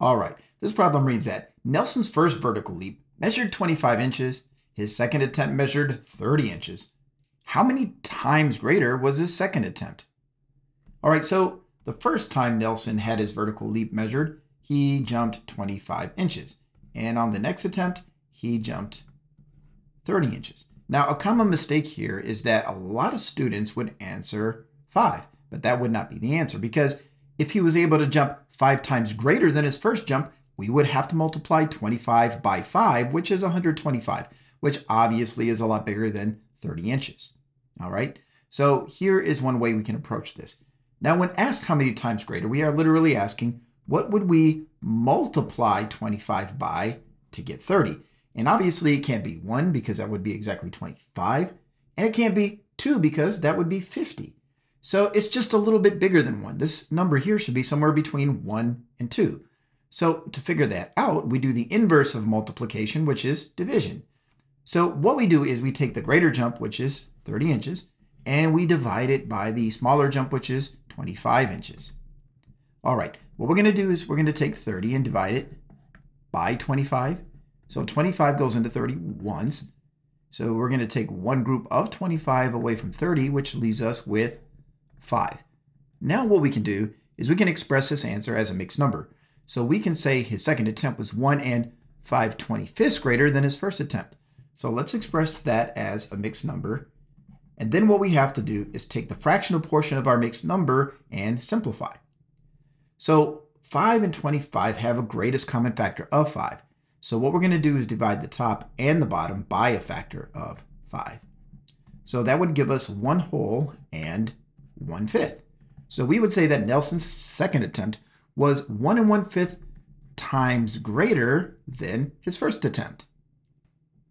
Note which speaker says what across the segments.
Speaker 1: All right, this problem reads that Nelson's first vertical leap measured 25 inches, his second attempt measured 30 inches. How many times greater was his second attempt? All right, so the first time Nelson had his vertical leap measured, he jumped 25 inches. And on the next attempt, he jumped 30 inches. Now, a common mistake here is that a lot of students would answer 5, but that would not be the answer because if he was able to jump 5 times greater than his first jump, we would have to multiply 25 by 5, which is 125, which obviously is a lot bigger than 30 inches. All right, so here is one way we can approach this. Now, when asked how many times greater, we are literally asking, what would we multiply 25 by to get 30? And obviously it can't be 1 because that would be exactly 25. And it can't be 2 because that would be 50. So it's just a little bit bigger than 1. This number here should be somewhere between 1 and 2. So to figure that out, we do the inverse of multiplication, which is division. So what we do is we take the greater jump, which is 30 inches, and we divide it by the smaller jump, which is 25 inches. All right, what we're going to do is we're going to take 30 and divide it by 25. So 25 goes into 30 once. So we're going to take one group of 25 away from 30, which leaves us with 5. Now what we can do is we can express this answer as a mixed number. So we can say his second attempt was 1 and 5 25ths greater than his first attempt. So let's express that as a mixed number. And then what we have to do is take the fractional portion of our mixed number and simplify. So 5 and 25 have a greatest common factor of 5. So what we're going to do is divide the top and the bottom by a factor of 5. So that would give us 1 whole and 1 fifth. So we would say that Nelson's second attempt was 1 and 1 fifth times greater than his first attempt.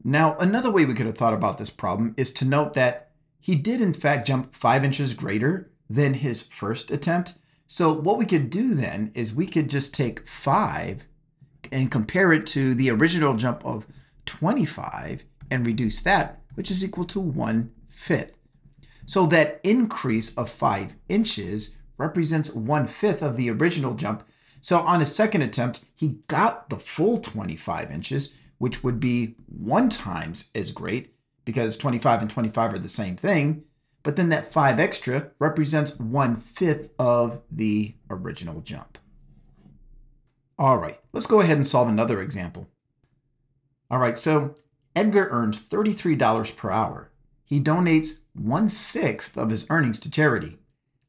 Speaker 1: Now, another way we could have thought about this problem is to note that he did in fact jump 5 inches greater than his first attempt. So what we could do then is we could just take 5 and compare it to the original jump of 25 and reduce that, which is equal to 1 fifth. So that increase of 5 inches represents one fifth of the original jump. So on his second attempt, he got the full 25 inches, which would be one times as great because 25 and 25 are the same thing. But then that five extra represents one fifth of the original jump. All right, let's go ahead and solve another example. All right, so Edgar earns $33 per hour. He donates one sixth of his earnings to charity.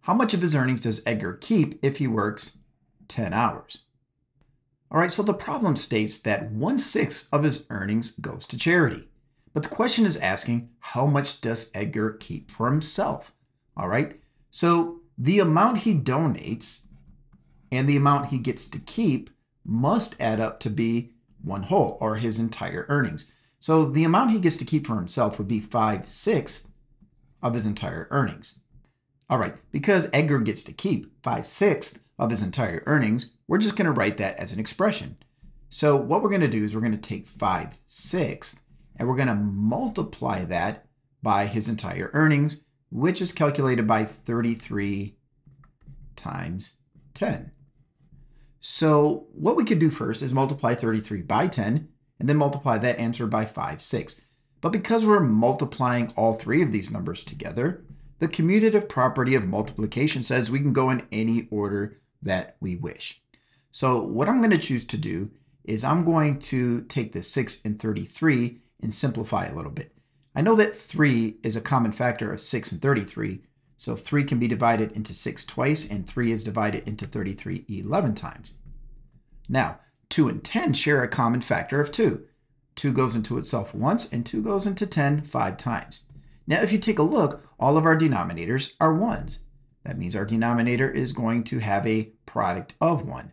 Speaker 1: How much of his earnings does Edgar keep if he works 10 hours? All right, so the problem states that one sixth of his earnings goes to charity. But the question is asking, how much does Edgar keep for himself? All right, so the amount he donates and the amount he gets to keep must add up to be one whole or his entire earnings. So the amount he gets to keep for himself would be 5 sixths of his entire earnings. All right, because Edgar gets to keep 5 sixths of his entire earnings, we're just going to write that as an expression. So what we're going to do is we're going to take 5 sixths and we're going to multiply that by his entire earnings, which is calculated by 33 times 10. So what we could do first is multiply 33 by 10 and then multiply that answer by 5 6. But because we're multiplying all three of these numbers together, the commutative property of multiplication says we can go in any order that we wish. So what I'm going to choose to do is I'm going to take the 6 and 33 and simplify a little bit. I know that 3 is a common factor of 6 and 33, so 3 can be divided into 6 twice, and 3 is divided into 33 11 times. Now, 2 and 10 share a common factor of 2. 2 goes into itself once, and 2 goes into 10 five times. Now, if you take a look, all of our denominators are 1s. That means our denominator is going to have a product of 1.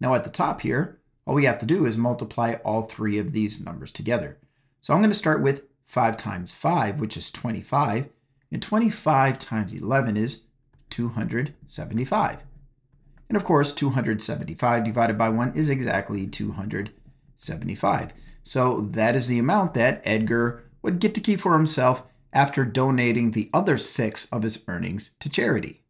Speaker 1: Now at the top here, all we have to do is multiply all three of these numbers together. So I'm going to start with 5 times 5, which is 25, and 25 times 11 is 275. And of course, 275 divided by 1 is exactly 275. So that is the amount that Edgar would get to keep for himself after donating the other six of his earnings to charity.